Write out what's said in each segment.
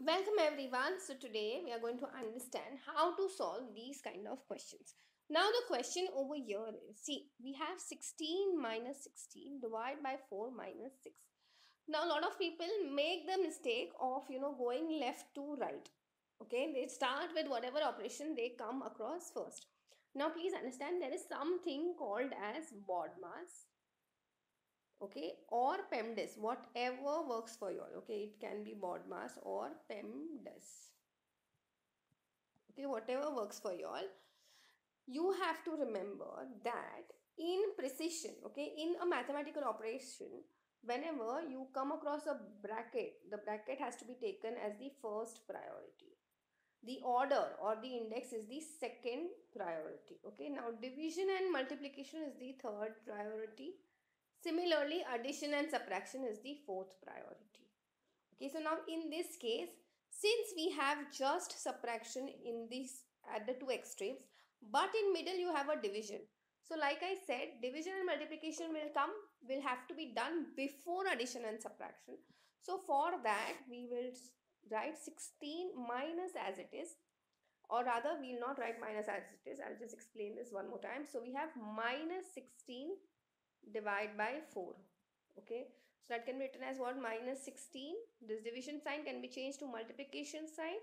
Welcome everyone. So today we are going to understand how to solve these kind of questions. Now the question over here is see we have 16 minus 16 divided by 4 minus 6. Now a lot of people make the mistake of you know going left to right. Okay, they start with whatever operation they come across first. Now please understand there is something called as BODMAS okay or PEMDAS whatever works for you all okay? It can be BODMAS or PEMDAS. Okay whatever works for you all. You have to remember that in precision okay in a mathematical operation whenever you come across a bracket the bracket has to be taken as the first priority. The order or the index is the second priority okay? Now division and multiplication is the third priority Similarly, addition and subtraction is the fourth priority. Okay, so now in this case, since we have just subtraction in this at the two extremes, but in middle you have a division. So like I said, division and multiplication will come, will have to be done before addition and subtraction. So for that, we will write 16 minus as it is or rather we will not write minus as it is. I'll just explain this one more time. So we have minus 16 divide by 4 okay? So that can be written as what? Minus 16 this division sign can be changed to multiplication sign.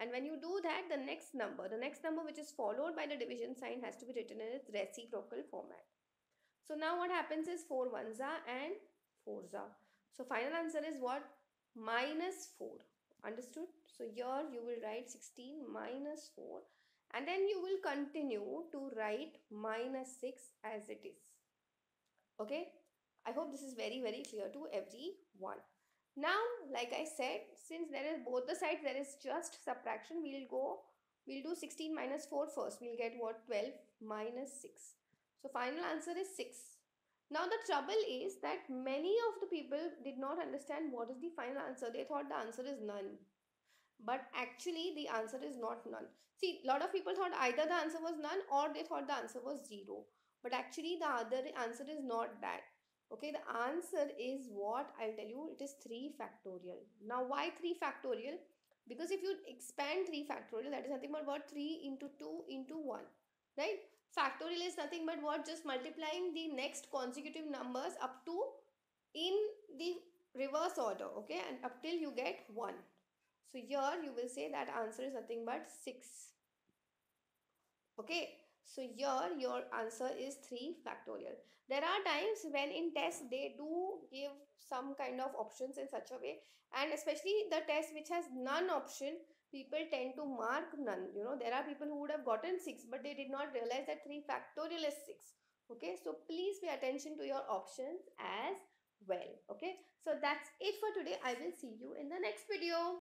And when you do that the next number the next number which is followed by the division sign has to be written in its reciprocal format. So now what happens is 4 ones are and 4s are. So final answer is what? Minus 4 understood? So here you will write 16 minus 4 and then you will continue to write minus 6 as it is okay? I hope this is very very clear to everyone. Now like i said since there is both the sides there is just subtraction we'll go we'll do 16 minus 4 first. We'll get what? 12 minus 6 so final answer is 6 now the trouble is that many of the people did not understand what is the final answer. They thought the answer is none. But actually the answer is not none. See a lot of people thought either the answer was none or they thought the answer was zero but actually the other answer is not that. Okay the answer is what? I'll tell you it is 3 factorial. Now why 3 factorial? Because if you expand 3 factorial that is nothing but what? 3 into 2 into 1 right? Factorial is nothing but what? Just multiplying the next consecutive numbers up to in the reverse order okay? And up till you get 1 so here you will say that answer is nothing but 6 okay so here your answer is 3 factorial. There are times when in test they do give some kind of options in such a way and especially the test which has none option people tend to mark none. You know there are people who would have gotten 6 but they did not realize that 3 factorial is 6. Okay so please pay attention to your options as well. Okay so that's it for today. I will see you in the next video.